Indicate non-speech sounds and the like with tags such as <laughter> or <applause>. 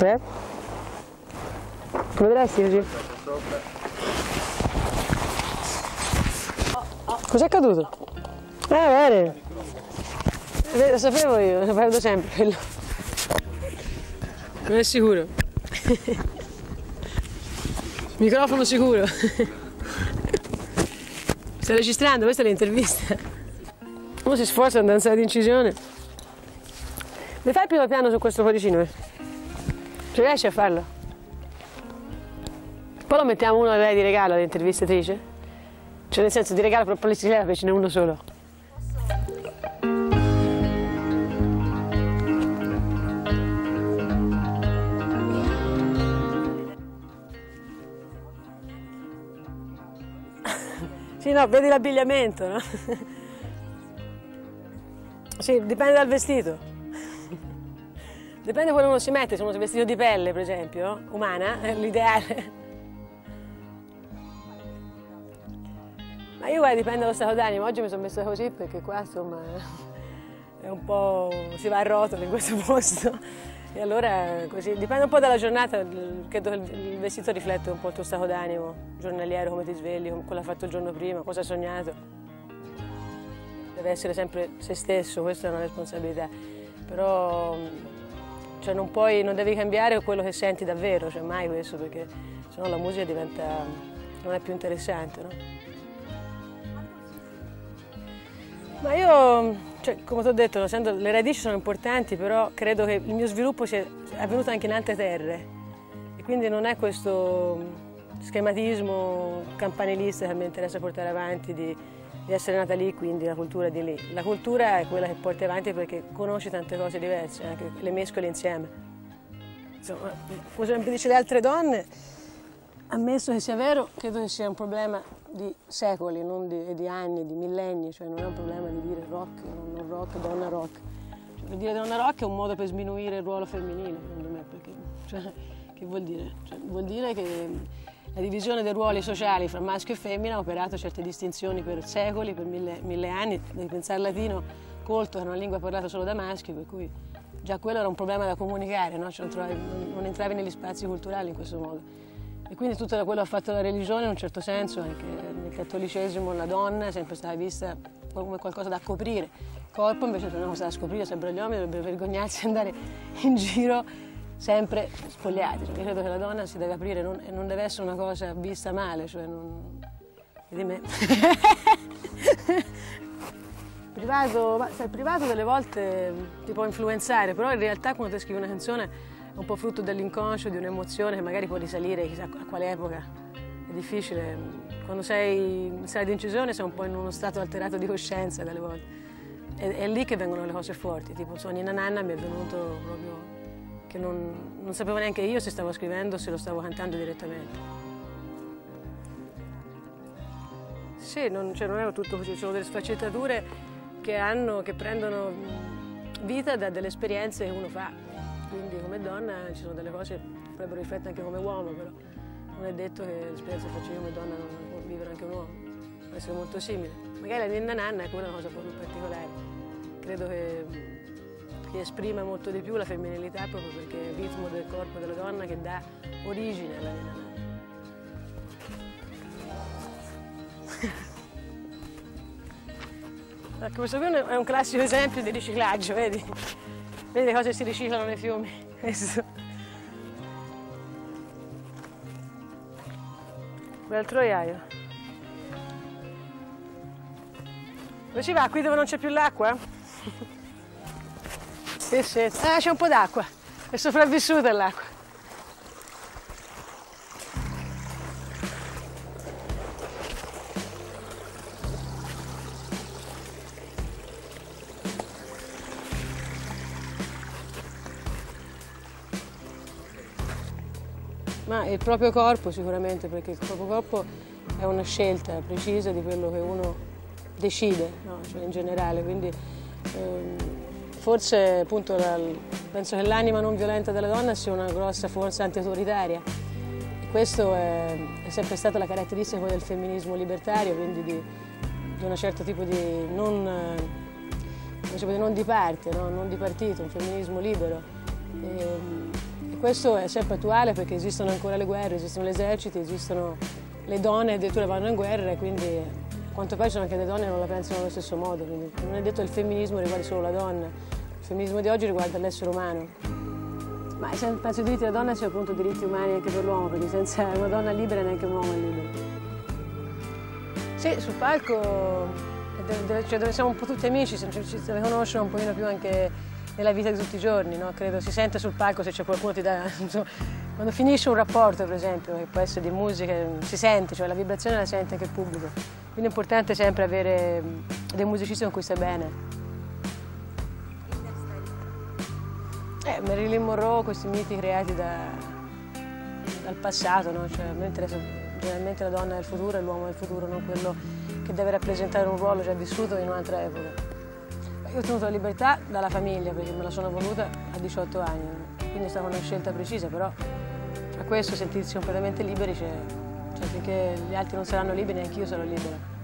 Eh? Come vedresti così? Cos'è caduto? Eh, bene. Lo sapevo io, lo perdo sempre quello. Non è sicuro. <laughs> Microfono sicuro. <laughs> Stai registrando? Questa è l'intervista. Uno si sforza di andare di incisione. Mi fai il primo piano su questo cuoricino? eh? Ci riesci a farlo? Poi lo mettiamo uno a lei di regalo all'intervistatrice? Cioè nel senso di regalo per perché ce n'è uno solo. <laughs> Sì, no, vedi l'abbigliamento, no? <laughs> Sì, dipende dal vestito. Dipende quello che uno si mette, se uno si vestito di pelle, per esempio, umana, <laughs> l'ideale. Ma io guarda, dipende dallo stato d'animo. Oggi mi sono messa così perché qua insomma è un po'. si va a rotolo in questo <laughs> posto. E allora così, dipende un po' dalla giornata, credo che il vestito riflette un po' il tuo stato d'animo, giornaliero, come ti svegli, cosa hai fatto il giorno prima, cosa hai sognato. Deve essere sempre se stesso, questa è una responsabilità. Però cioè, non, puoi, non devi cambiare quello che senti davvero, cioè mai questo, perché sennò la musica diventa. non è più interessante. No? Ma io, cioè, come ti ho detto, essendo, le radici sono importanti, però credo che il mio sviluppo sia avvenuto anche in altre terre e quindi non è questo schematismo campanilista che mi interessa portare avanti di, di essere nata lì, quindi la cultura è di lì. La cultura è quella che porti avanti perché conosci tante cose diverse, anche le mescoli insieme. Insomma, come sempre dice le altre donne, ammesso che sia vero, credo che sia un problema di secoli, non di, di anni, di millenni, cioè non è un problema di dire rock, non rock, donna rock. Cioè, dire donna rock è un modo per sminuire il ruolo femminile, secondo me, perché cioè, che vuol dire? Cioè, vuol dire che la divisione dei ruoli sociali fra maschio e femmina ha operato certe distinzioni per secoli, per mille, mille anni, devi pensare al latino colto, è una lingua parlata solo da maschi, per cui già quello era un problema da comunicare, no? cioè, non, trovavi, non entravi negli spazi culturali in questo modo. E quindi tutto quello che ha fatto la religione, in un certo senso, anche nel cattolicesimo la donna è sempre stata vista come qualcosa da coprire. Il corpo invece è una cosa da scoprire, sempre gli uomini dovrebbero vergognarsi di andare in giro sempre spogliati. Cioè, io credo che la donna si deve aprire non, e non deve essere una cosa vista male, cioè non... Vedi me? <laughs> privato, sai, il privato delle volte ti può influenzare, però in realtà quando ti scrivi una canzone è un po' frutto dell'inconscio, di un'emozione che magari può risalire chissà a quale epoca. È difficile. Quando sei in sala di incisione sei un po' in uno stato alterato di coscienza dalle volte. È, è lì che vengono le cose forti, tipo Sogni Nananna mi è venuto proprio che non, non sapevo neanche io se stavo scrivendo o se lo stavo cantando direttamente. Sì, non, cioè non è tutto così, ci sono delle sfaccettature che, hanno, che prendono vita da delle esperienze che uno fa. Quindi come donna ci sono delle cose che potrebbero riflettere anche come uomo, però non è detto che l'esperienza che faccio io come donna non può vivere anche un uomo, può essere molto simile. Magari la ninna nanna è una cosa un più particolare. Credo che, che esprima molto di più la femminilità proprio perché è il ritmo del corpo della donna che dà origine alla nanna. <laughs> Ecco, questo qui è un classico esempio di riciclaggio, vedi? Vedi le cose si riciclano nei fiumi. <laughs> Questo. Bel troiaio. Dove ci va? Qui dove non c'è più l'acqua? <laughs> Che sete. Ah, c'è un po' d'acqua. È sopravvissuta l'acqua. Ma il proprio corpo sicuramente, perché il proprio corpo è una scelta precisa di quello che uno decide, no? cioè in generale. Quindi ehm, forse appunto la, penso che l'anima non violenta della donna sia una grossa forza anti-autoritaria. Questo è, è, sempre stata la caratteristica del femminismo libertario, quindi di, di un certo tipo di non, eh, non di parte, no? non di partito, un femminismo libero. E, E questo è sempre attuale perché esistono ancora le guerre, esistono gli eserciti, esistono le donne addirittura vanno in guerra e quindi quanto ci sono anche le donne che non la pensano allo stesso modo, quindi non è detto che il femminismo riguarda solo la donna, il femminismo di oggi riguarda l'essere umano. Ma penso i diritti della donna siano appunto diritti umani anche per l'uomo, perché senza una donna libera neanche un uomo è libero. Sì, sul palco cioè, dove siamo un po' tutti amici, ci deve conoscere un pochino più anche nella vita di tutti i giorni, no? credo si sente sul palco se c'è qualcuno che ti dà... <laughs> Quando finisce un rapporto, per esempio, che può essere di musica, si sente, cioè la vibrazione la sente anche il pubblico. Quindi è importante sempre avere dei musicisti con cui stai bene. Eh, Marilyn Monroe, questi miti creati da, dal passato, no? cioè, generalmente la donna del futuro e l'uomo del futuro, non quello che deve rappresentare un ruolo già vissuto in un'altra epoca. Io ho ottenuto la libertà dalla famiglia perché me la sono voluta a 18 anni, quindi è stata una scelta precisa, però a questo sentirsi completamente liberi, cioè, cioè finché gli altri non saranno liberi neanche io sarò libera.